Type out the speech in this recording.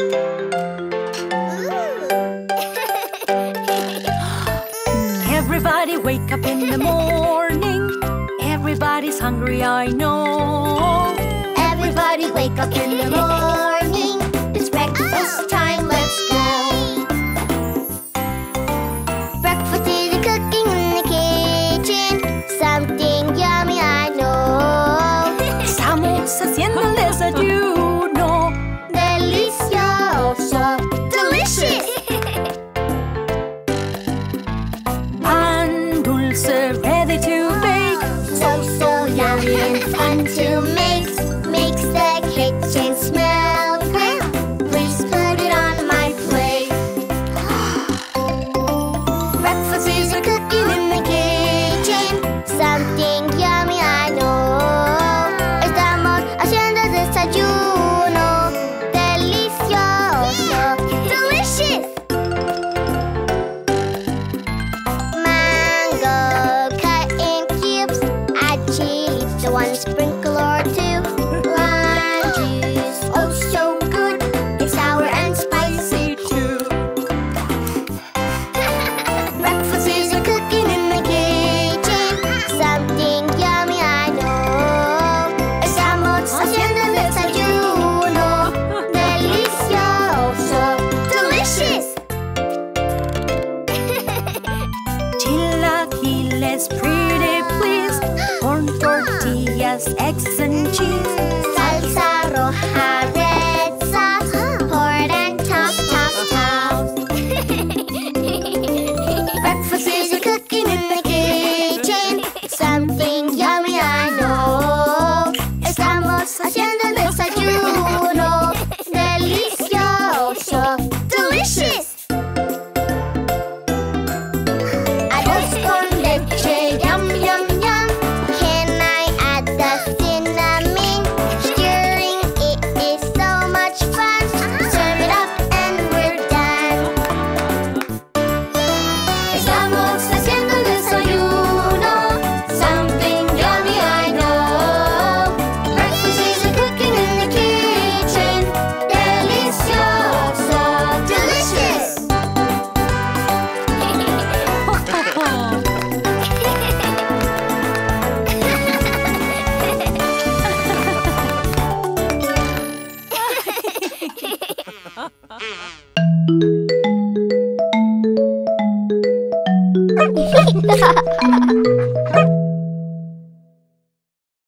Everybody wake up in the morning. Everybody's hungry, I know. Everybody wake up in Sprinkle or two. T, S, X and cheese. Ha ha ha!